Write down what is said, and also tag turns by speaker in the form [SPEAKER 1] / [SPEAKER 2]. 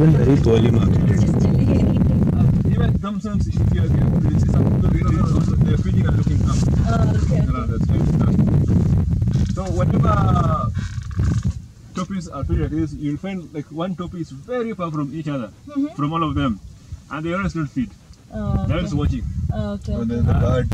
[SPEAKER 1] been very poorly marketed.
[SPEAKER 2] Even themselves, if you are you see some people, you know, also they're feeding and looking up. Oh, okay. So whatever topis are treated is, you'll find like one topi is very far from each other, mm -hmm. from all of them, and they always don't feed.
[SPEAKER 3] Oh, okay.
[SPEAKER 2] They're just watching.
[SPEAKER 3] Oh, okay.
[SPEAKER 1] And then the bird